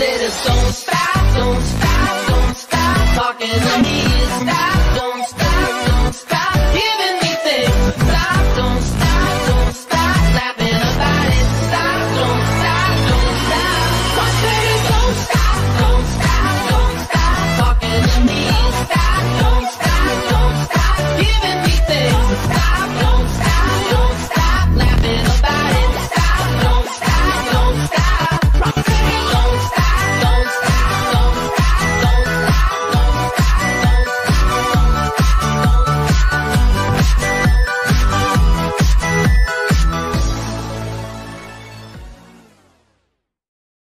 said, don't stop,